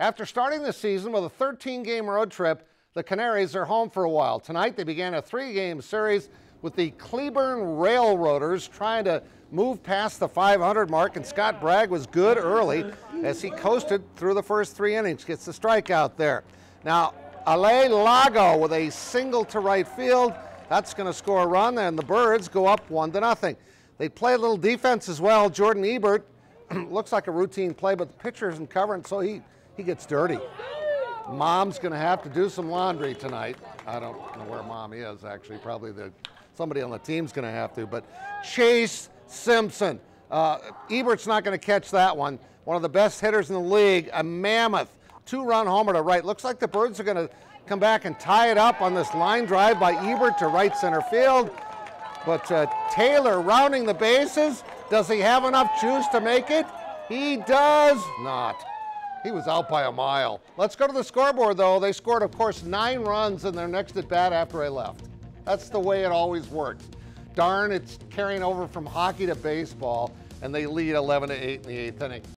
After starting the season with a 13 game road trip, the Canaries are home for a while. Tonight, they began a three game series with the Cleburne Railroaders trying to move past the 500 mark, and Scott Bragg was good early as he coasted through the first three innings, gets the strikeout there. Now, Ale Lago with a single to right field. That's going to score a run, and the Birds go up one to nothing. They play a little defense as well. Jordan Ebert looks like a routine play, but the pitcher isn't covering, so he, he gets dirty. Mom's going to have to do some laundry tonight. I don't know where mom is, actually. Probably the somebody on the team's going to have to. But Chase Simpson. Uh, Ebert's not going to catch that one. One of the best hitters in the league, a mammoth two-run homer to right. Looks like the Birds are going to come back and tie it up on this line drive by Ebert to right center field. But uh, Taylor rounding the bases. Does he have enough juice to make it? He does not. He was out by a mile. Let's go to the scoreboard, though. They scored, of course, nine runs in their next at bat after I left. That's the way it always works. Darn, it's carrying over from hockey to baseball, and they lead 11 to 8 in the eighth inning.